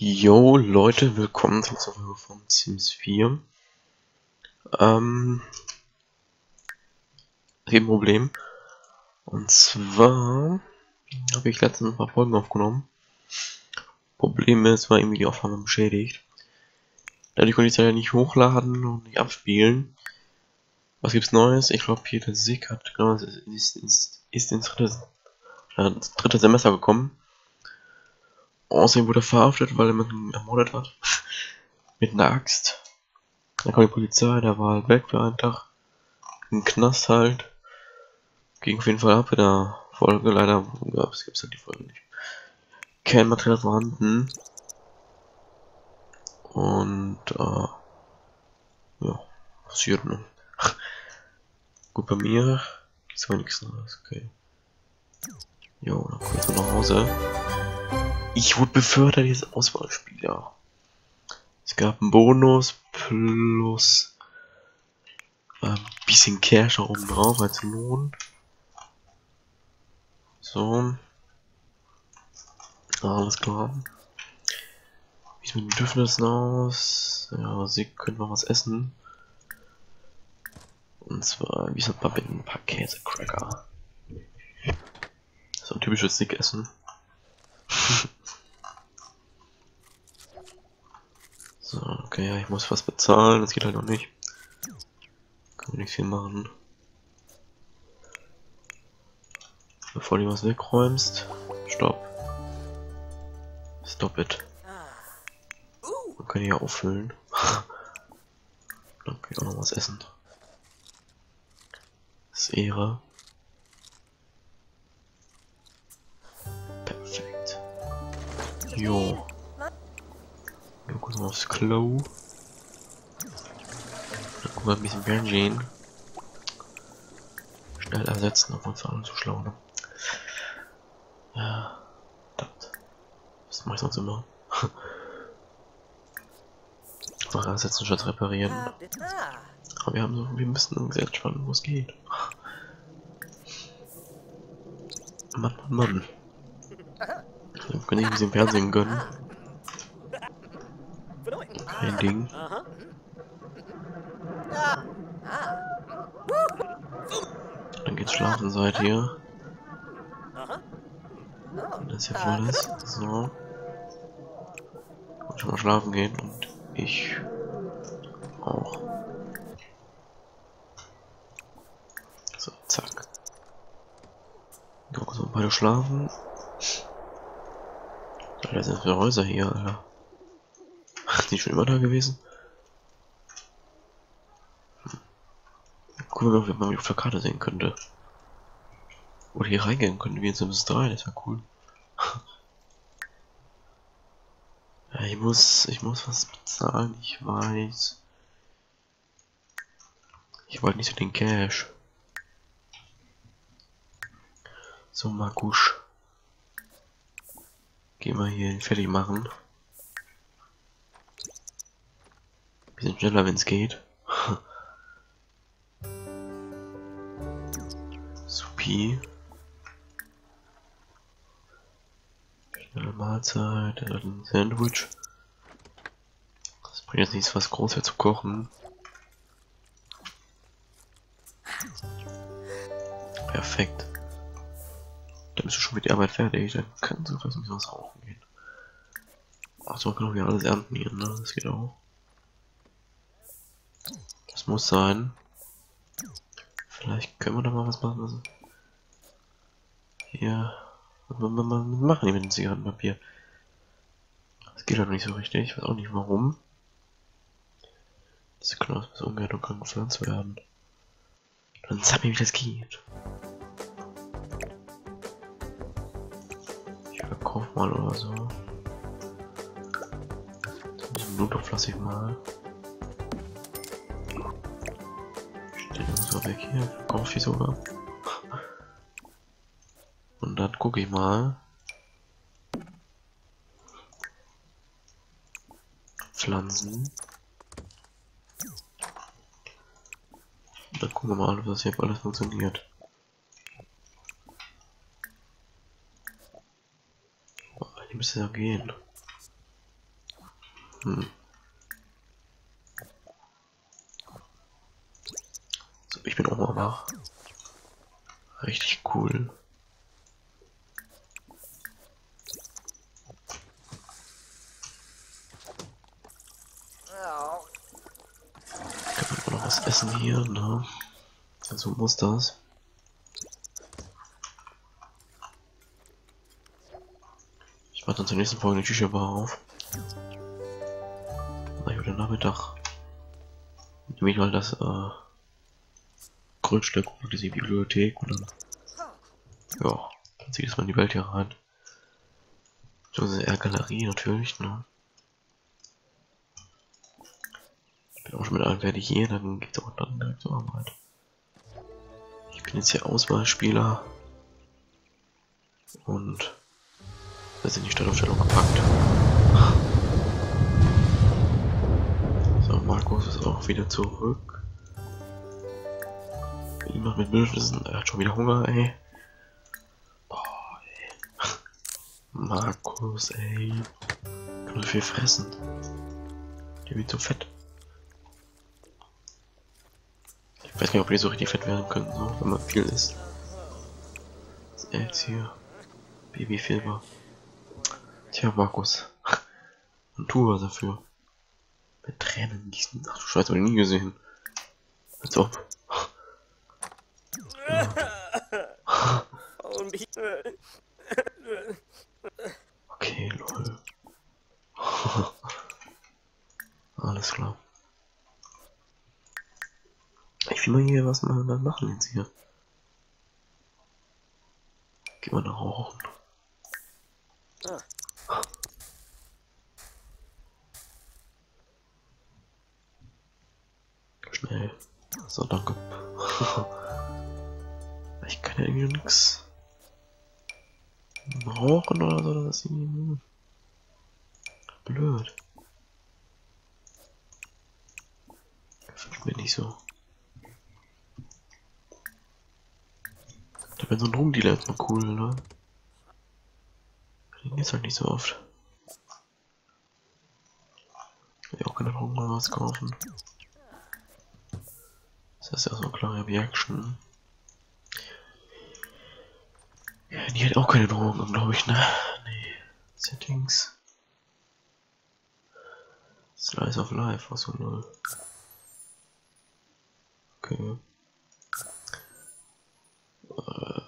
Yo Leute, willkommen zur Folge von Sims 4. Ähm, es gibt ein Problem. Und zwar habe ich letztens ein paar Folgen aufgenommen. Problem ist, war irgendwie die Aufnahme beschädigt. Dadurch konnte ich es ja nicht hochladen und nicht abspielen. Was gibt's Neues? Ich glaube hier der Sick hat genau ist, ist, ist ins dritte, äh, dritte Semester gekommen. Außerdem wurde er verhaftet, weil er jemanden ermordet hat. Mit einer Axt. Dann kam die Polizei, der war halt weg für einen Tag. Im Knast halt. Ging auf jeden Fall ab in der Folge. Leider gab es halt die Folge nicht. Kein Material vorhanden. Und, äh, ja, passiert, ne? Gut, bei mir gibt's aber nichts Neues, okay. Jo, dann komm ich nach Hause. Ich wurde befördert als Auswahlspieler. Es gab einen Bonus plus ein ähm, bisschen Cash oben drauf als Lohn. So. Alles klar. Wie sieht mit den Bedürfnissen aus? Ja, sie können noch was essen. Und zwar, wie sagt man mit ein paar Käsecracker. So ein typisches Sick-Essen. so, okay, ja, ich muss was bezahlen, das geht halt noch nicht. Kann man nicht viel machen. Bevor du was wegräumst. Stopp. Stop it. Man kann hier auffüllen. Dann kann ich auch noch was essen. Das ist Ehre. Perfekt. Jo. Aufs Klo. Dann gucken wir ein bisschen Fernsehen. Schnell ersetzen, es alle zu ne? Ja. Das. Das mache ich sonst immer. Einfach ersetzen statt reparieren. Aber wir haben so, wir müssen sehr entspannen, wo es geht. Mann, Mann, Mann. Wir können nicht ein bisschen Fernsehen gönnen. Kein Ding. Dann geht's schlafen seit hier. Wenn das hier voll ist. So. Und schon mal schlafen gehen und ich auch. So, zack. Noch so beide schlafen. Alter, sind für Häuser hier, Alter. Ach, die schon immer da gewesen? Hm. Gucken wir mal, ob man mich auf der Karte sehen könnte. Oder hier reingehen könnte, wie in Sims 3, das wäre cool. ja, ich muss, ich muss was bezahlen, ich weiß. Ich wollte nicht so den Cash. So, Markusch. Gehen wir hier fertig machen. Schneller, wenn es geht. Supi. Schnelle Mahlzeit, ein Sandwich. Das bringt jetzt nichts, was groß zu kochen. Perfekt. Dann bist du schon mit der Arbeit fertig, dann kannst du fast ein was rauchen gehen. Achso, man kann auch wieder alles ernten hier, ne? Das geht auch. Muss sein. Vielleicht können wir da mal was machen. Also hier. Was machen die mit dem Zigarettenpapier? Das geht halt nicht so richtig. Ich weiß auch nicht warum. Diese Knochen muss ungern und kann gepflanzt werden. Dann sag mir, wie das geht. Ich verkauf mal oder so. Bisschen Blutdruck lasse ich mal. So weg hier. Ich sogar. Und dann gucke ich mal. Pflanzen. Dann gucken wir mal, ob das hier alles funktioniert. Hier müsste ja gehen. Hm. So, wach. Richtig cool. Kann man noch was essen hier, ne? So muss das. Ich mache dann zur nächsten Folge die Tücherbar auf. Na, heute Nachmittag. Nehme ich mal das äh, Grundstück und diese Bibliothek und dann. Ja, dann zieht es mal in die Welt hier rein. So eine Galerie natürlich, ne? Ich bin auch schon mit allem fertig hier, dann geht's auch dann direkt zur Arbeit. Ich bin jetzt hier Auswahlspieler. Und das in die Startaufstellung gepackt. So, Markus ist auch wieder zurück. Jemand mit Bedürfnissen, er hat schon wieder Hunger, ey. Boah, ey. Markus, ey. Kann so viel fressen. Der wird so fett. Ich weiß nicht, ob die so richtig fett werden können, so, wenn man viel isst. Was ist jetzt hier? Babyfilmer. Tja, Markus. Und tu was dafür. Mit Tränen gießen. Ach du Scheiße, hab ich nie gesehen. Als ob. Okay, lol. Alles klar. Ich will mal hier was mal machen jetzt hier. Geh mal nach rauchen. Schnell. So, danke. ja irgendwie nix rauchen oder so, das ist irgendwie blöd. Gefällt mir nicht so. Da wäre so ein Drogendealer jetzt mal cool, ne? Den geht's halt nicht so oft. Ich auch keine Drogen oder was kaufen. Das ist ja so eine klare Reaction. Ja, die hat auch keine Drogen, glaube ich, ne? Nee. Settings. Slice of Life, was so null. Okay. Äh.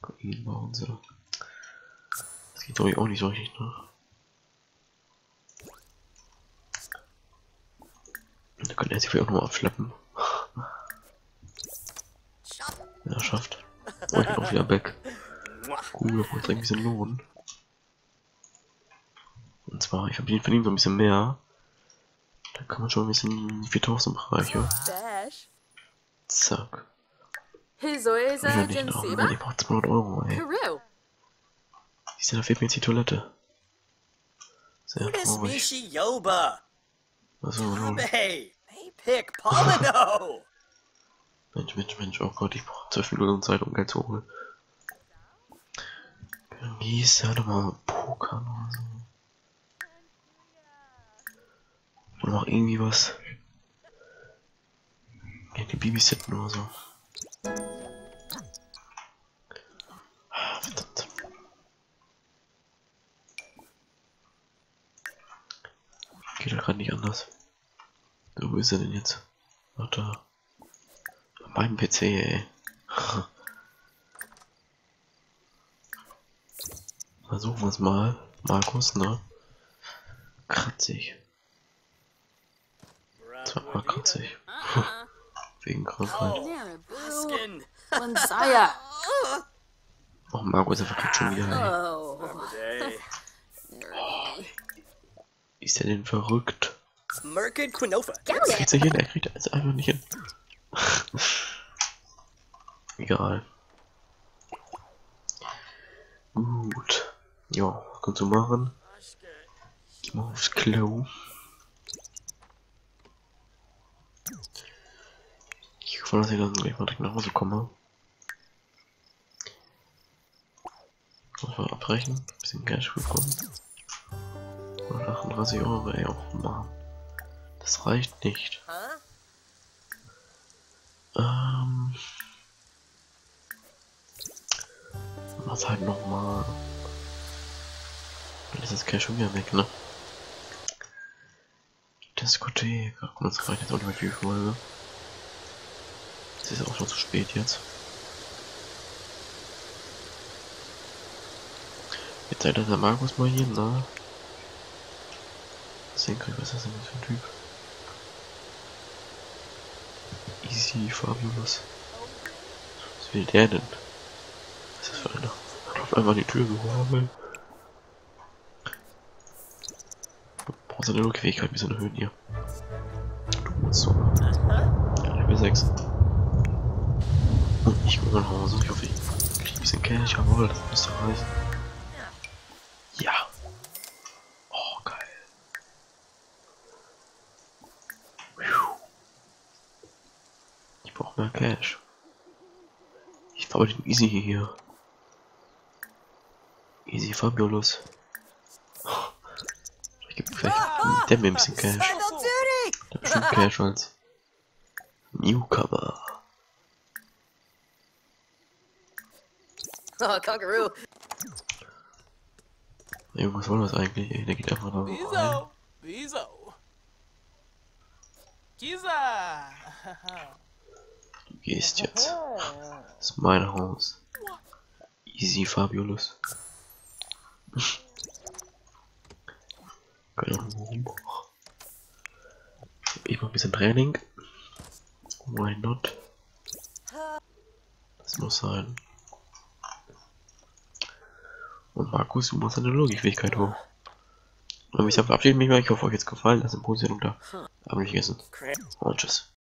Kokain bauen sie. Das geht ich auch nicht so richtig, ne? Da kann er sich vielleicht auch noch abschleppen. Ja, schafft. Oh, ich bin auch wieder weg. Cool, da wollte ein bisschen lohnen. Und zwar, ich habe jeden verdient so ein bisschen mehr. Da kann man schon ein bisschen in die 4000 Bereiche. Zack. Ich will nicht noch, Mann, ich brauch 200 Euro, ey. Ich sehe, da fehlt mir jetzt die Toilette. Sehr traurig. Also, nun. Mensch, Mensch, Mensch, oh Gott, ich brauche 12 Minuten Zeit, um Geld zu holen. Wie ist ja nochmal Pokern oder so. Oder noch irgendwie was. Ja, die Babysitten oder so. Ah, verdammt. Geht ja gerade nicht anders. So, wo ist er denn jetzt? Ach da. Mein PC, ey. Versuchen wir es mal. Markus, ne? Kratzig. Zweimal kratzig. Wegen Krankheit. Oh, Markus, er verkehrt schon wieder, ey. Oh. Ist er denn verrückt? Kriegt er hin? Er kriegt es einfach nicht hin. Egal. Gut. Ja, kannst du machen? Geh mal aufs Klo. Ich hoffe, dass ich dann gleich mal direkt nach Hause komme. Muss man abbrechen. Bisschen Cash bekommen. 138 Euro, ey, auch mal. Das reicht nicht. Was halt nochmal. Dann ist das Cash schon wieder weg, ne? Diskothek. Ach, komm, das reicht jetzt auch nicht mehr viel Folge. Es ist auch schon zu spät jetzt. Jetzt seid ihr der Markus mal hier, ne? Sehen kann was ist das denn für ein Typ? Easy Fabulous. Was will der denn? Was ist das für einer? Einmal die Tür gehoben. Brauchst du eine Fähigkeit ein bisschen erhöhen hier. Du musst so. Level 6. Und ich gehe nach Hause. Ich hoffe, ich kriege ein bisschen Cash. Jawohl, das müsste reichen. Ja. Oh, geil. Ich brauche mehr Cash. Ich fahre den Easy hier. Easy Fabulous. Ich gebe vielleicht der mir ein bisschen Cash. Der bestimmt Cash als Newcomer. Oh, Congaroo. Junge, was soll das eigentlich? Ey, der geht einfach da rein. Wieso? Wieso? Kisa! Du gehst jetzt. Das ist mein Haus. Easy Fabulous. Keine Ahnung warum. Ich mach ein bisschen Training. Why not? Das muss sein. Und Markus, du machst deine Logikfähigkeit hoch. Und ich verabschiede mich mal. Ich hoffe, euch jetzt gefallen. Lasst ein Position unter. Aber nicht vergessen. Great. Und tschüss.